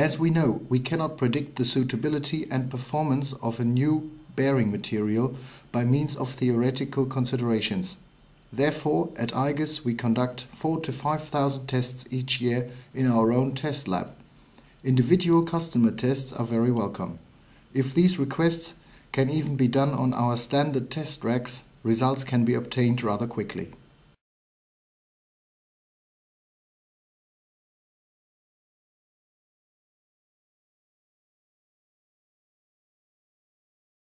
As we know, we cannot predict the suitability and performance of a new bearing material by means of theoretical considerations. Therefore, at igus we conduct 4 to 5,000 tests each year in our own test lab. Individual customer tests are very welcome. If these requests can even be done on our standard test racks, results can be obtained rather quickly.